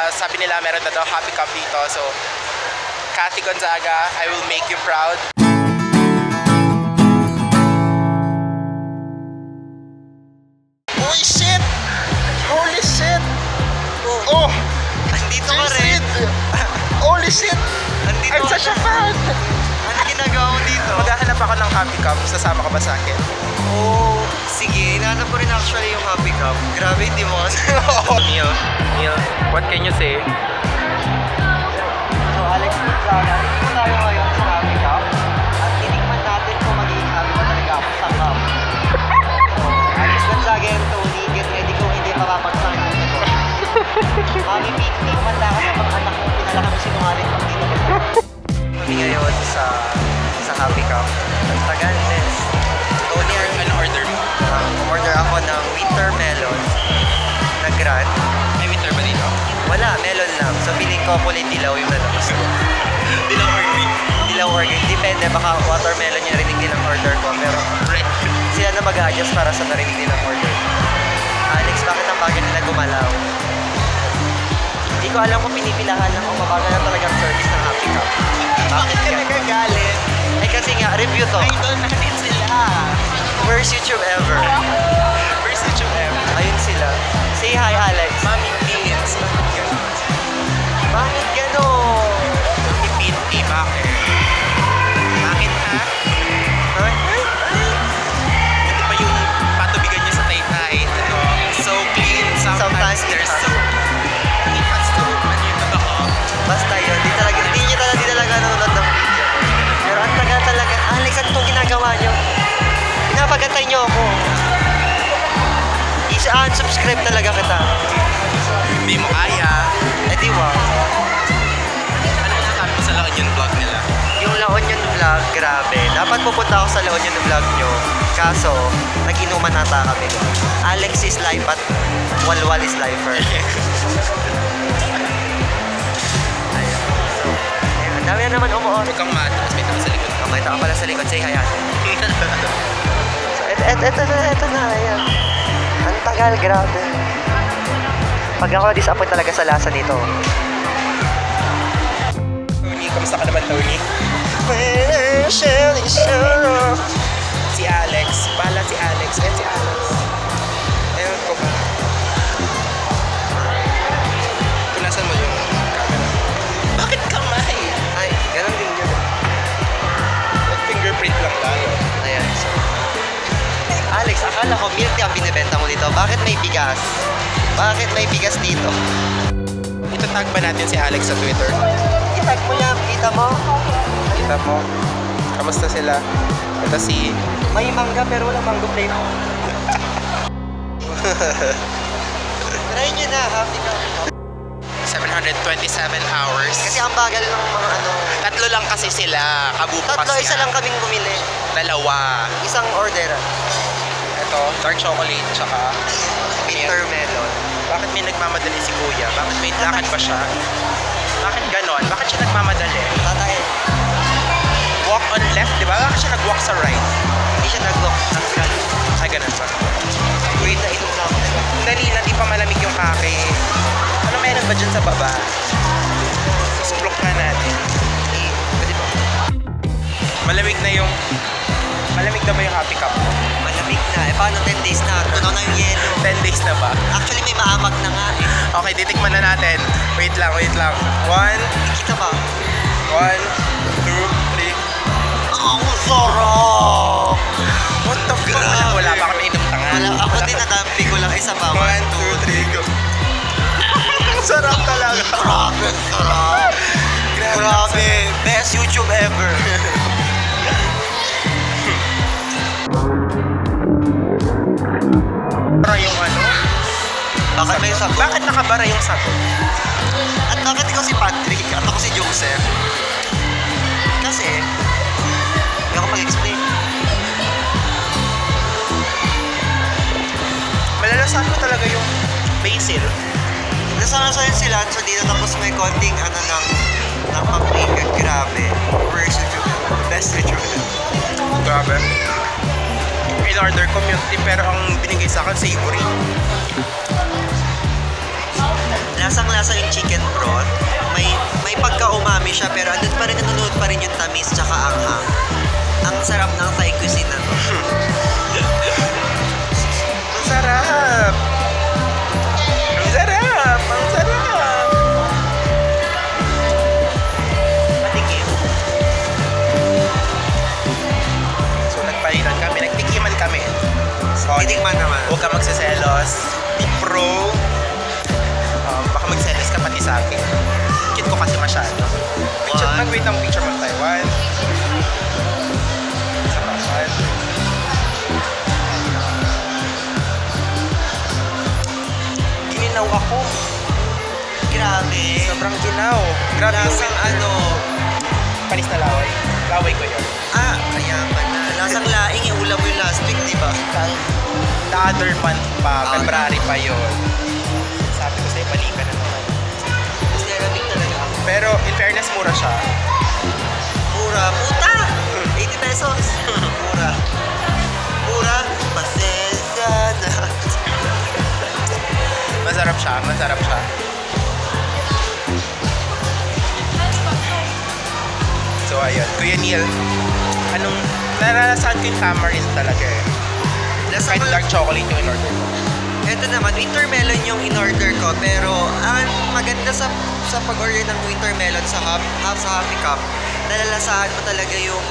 Uh, sabi nila meron na daw Happy Cup dito. So, Kathy Gonzaga, I will make you proud. Holy shit! Holy shit! Oh! Andito ka rin. Holy shit! Andito I'm such a fan! Ano ginagawa mo dito? Maghahanap ako ng Happy Cup. Sasama ka ba sa akin? Oh, sige. Inaanap ko rin actually yung Happy Cup. Grabe, hindi mo kasi. Neil, Neil, what can you say? So, Alex Gonzaga, dito tayo ngayon sa Happy Cup. At tinikman natin kung magiging happy ba talaga ako sa cup. So, Alex Gonzaga and Tony, get ready kung hindi makapagsak ng ito. Mami Pink, tikman na ka sa mga anak mo. Pinala kami sinungaling pag dito ka Kami ngayon sa sa Happy Cup. Ang tagal, Nes. Tony, ang Ano order mo? um, order ako ng winter melon na grand. May winter ba dito? Wala, melon lang. So, feeling ko kulay dilaw yung lalabas ko. Dilaw or green? Dilaw or green. Depende, baka watermelon yung narinig nilang order ko. Pero sila na mag-a-adjust para sa narinig nilang order. Alex, bakit ang bagal nila gumalaw? Hindi ko alam kung pinipilahan lang o mabagal na talaga ang service ng Happy Cup. Bakit ka nagagalit? Eh kasi nga, review to. Idol natin sila. Worst YouTube ever. First YouTube ever. Ayun sila. Say hi, Alex. Mami Beans. Bakit gano'n? Mami Pinty, bakit? Bakit Pinapagantay nyo ako. Isa-unsubscribe talaga kita. Hindi mo kaya. Eh di wow. Ano yung sabi mo sa laon yung vlog nila? Yung La Onion Vlog, grabe. Dapat pupunta ako sa La Onion Vlog nyo. Kaso, nag-inuman nata kami. Alex is life at Walwal is lifer. Ayun. Dami na naman umuot. Huwag kang mad. Tapos may tao sa likod. Oh, may tao pala sa likod. Say hi, ate. So, et, et, eto na, eto na, ayan. Ang tagal, grabe. Pag ako disappoint talaga sa lasa nito. Tony, kamusta ka naman, Tony? Si Alex. Bala si Alex. Ayan si Alex. Akala ko milk tea ang binibenta mo dito. Bakit may bigas? Bakit may bigas dito? Itatag ba natin si Alex sa Twitter? Itag mo yan, kita mo. Kita mo. Kamusta sila? Ito si... May mangga pero wala mango plate. Try nyo na, happy ka. 727 hours. Kasi ang bagal ng mga ano. Tatlo lang kasi sila. Kabubukas Tatlo, isa lang kaming bumili. Dalawa. Isang order. Ito, dark chocolate, tsaka... Bitter melon. Bakit may nagmamadali si Kuya? Bakit may lakad ba siya? Bakit ganon? Bakit siya nagmamadali? Tatay, Walk on left, di ba? Bakit siya nag-walk sa right? hindi siya nag-walk. Nag-run. Ay, ganon ba? Wait na inom na ako. Dali na, di pa malamig yung kake. Ano meron ba dyan sa baba? Susplok nga natin. Eh, pwede ba? Malamig na yung... Malamig na ba yung happy cup? Malamig na. Eh, paano 10 days na? Tunaw na yung yelo. 10 days na ba? Actually, may maamag na nga eh. Okay, titikman na natin. Wait lang, wait lang. One, Kita ba? one, two, three. Ang sarap! What the fuck? Wala, wala pa kami inom tanga. Wala, ako din nadampi ko lang isa pa. One, two, three, go. Sarap talaga. Grabe, sarap! Grabe! Best YouTube ever! Bakit may sagot? Bakit nakabara yung sagot? At bakit ikaw si Patrick at ako si Joseph? Kasi, hindi ako mag-explain. Malalasan mo talaga yung basil. Nasanasan yung sila so dito tapos may konting ano ng ng paprika. Grabe. Worst ever. Best ever. Grabe. In-order ko milk tea pero ang binigay sa akin savory. Lasang-lasa yung chicken broth. May may pagka-umami siya pero andun pa rin nanonood pa rin yung tamis tsaka anghang. Ang sarap ng Thai cuisine na to. Ang sarap! Ang sarap! Ang sarap! Matikim. So, nagpalitan kami. Nagtikiman kami. So, Titikman naman. Huwag ka magsaselos. Be pro. Magselos ka pati sa akin. Cute ko kasi masyado. Picture, What? mag-wait ng picture mo Taiwan. Sa Taiwan. Gininaw ako. Grabe. Sobrang ginaw. Grabe yung Lasang ano, panis na laway. Laway ko yun. ah, kaya pala. Lasang laing yung ulam mo yung last week, di ba? The other month pa, Ah. February pa yun. Balikan na naman. Mas nilalamig talaga ako. Pero in fairness, mura siya. Mura. Puta! 80 pesos. Mura. Mura. Pasensya na. Masarap siya, masarap siya. So ayun, Kuya Neil, anong naranasan ko yung tamarind talaga eh. Kahit dark chocolate yung in-order ko. Ito naman, winter melon yung in-order ko. Pero ang maganda sa sa pag-order ng winter melon sa half, half sa Happy Cup, nalalasahan mo talaga yung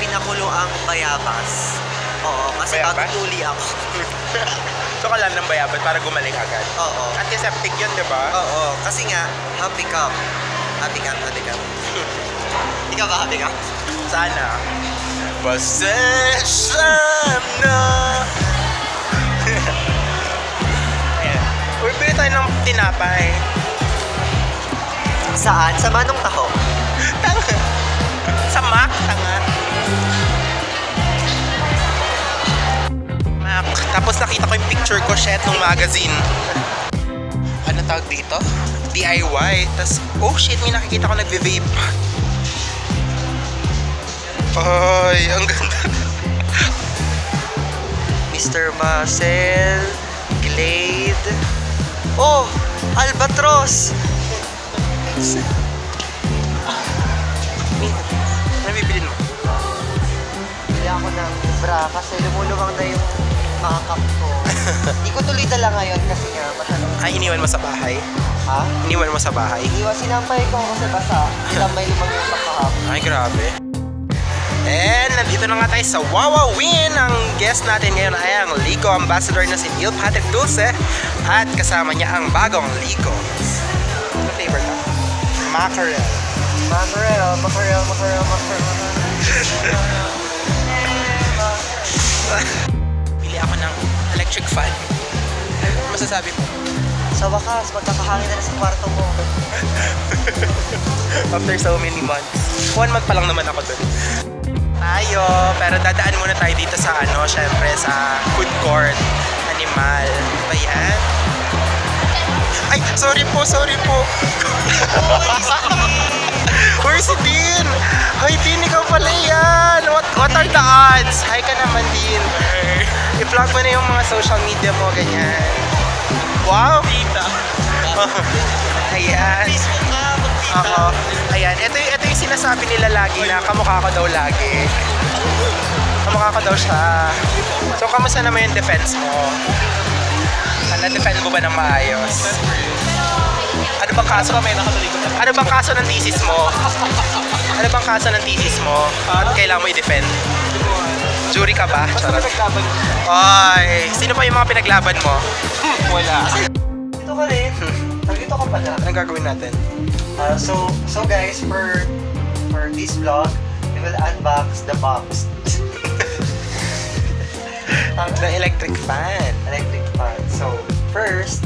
pinakulo ang bayabas. Oo, kasi Bayabas? tatutuli ako. So kalam ng bayabas para gumaling agad. Oo. Antiseptic yun, di ba? Oo, kasi nga, Happy Cup. Happy Cup, Happy Cup. Ikaw ba Happy Cup? Sana. Pasensya na. Uy, bili tayo ng tinapay. Saan? Sa Manong Taho? Tanga. Sa Mac, tanga. Mac. Tapos nakita ko yung picture ko, shit, nung magazine. Ano tawag dito? DIY. Tapos, oh shit, may nakikita ko nagve-vape. Ay, ang ganda. Mr. Marcel, Glade. Oh, Albatros. Ano bibilin mo? Bili ako ng bra kasi lumulubang na yung mga cup ko. Hindi ko tuloy dala ngayon kasi nga masyadong... Ay, iniwan mo sa bahay? Ha? Iniwan mo sa bahay? Iwas sinampay ko kasi basa. Ilang may limang yung kahapon. Ay, grabe. And nandito na nga tayo sa Wawa Win. Ang guest natin ngayon ay ang Lico Ambassador na si Neil Patrick Dulce. At kasama niya ang bagong Lico. Ano flavor ka? Mackerel. Mackerel, mackerel, mackerel, mackerel. Bili ako ng electric fan. Ano masasabi mo? Sa wakas, magkakahangin na sa kwarto mo. After so many months. One month pa lang naman ako dun. Tayo, pero dadaan muna tayo dito sa ano, syempre sa food court. Animal. Ano Ba yan? Ay, sorry po, sorry po. Where's si Dean? Hi Dean, ikaw pala yan. What, what are the odds? Hi ka naman Dean. I-vlog mo na yung mga social media mo, ganyan. Wow! Tita. Ayan. Oo. Ayan, ito, ito yung sinasabi nila lagi na kamukha ko daw lagi. Kamukha ko daw siya. So, kamusta naman yung defense mo? Ah, Na-defend mo ba ng maayos? Ano bang kaso? Ano bang kaso ng thesis mo? Ano bang kaso ng thesis mo? At kailangan mo i-defend? Jury ka ba? Charot. Ay, sino pa yung mga pinaglaban mo? Wala. Dito ka rin. Nandito ka pala. Anong gagawin natin? Uh, so, so guys, for for this vlog, we will unbox the box. The electric fan. electric fan. So, first,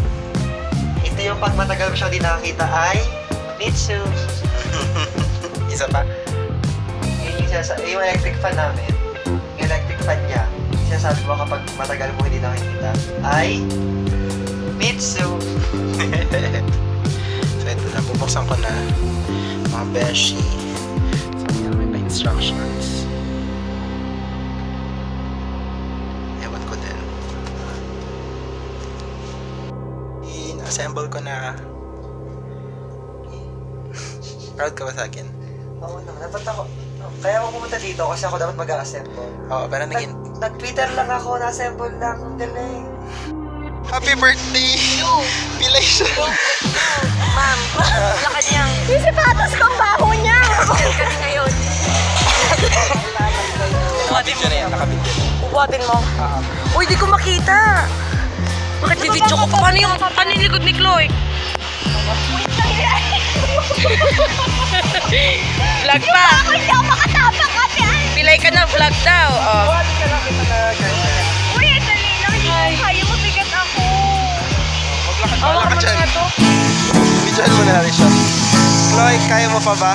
ito yung pag matagal mo siya di nakakita ay Mitsu. Isa pa. Yun yung, yung electric fan namin. Yung Sinasabi mo kapag matagal mo hindi nakikita ay Mitsu. so ito na, bubuksan ko na mga beshi. So yan, may pa-instructions. Ewan ko din. In-assemble ko na. Proud ka ba sa akin? Oo naman, dapat ako. Kaya ako pumunta dito kasi ako dapat mag-assemble. Oo, pero naging... Nag, nag-Twitter lang ako, na-assemble lang. Ang galing. Happy birthday! Pilay siya. Ma'am, lakad niya. Yung sapatos ko, ang baho niya. Bakit ka ngayon? Nakabidyo na yan, nakabidyo. Bubuhatin mo. Oo. Uy, di ko makita. Bakit video ko? Paano yung, paano yung likod ni Chloe? vlog pa. Ka na, vlog daw. Oh. Ka. Uy, dali lang. Hindi ko kaya mabigat ako. Maglakad ka Awa lang ka ka dyan. Videohan mo na natin siya. Chloe, kaya mo pa ba?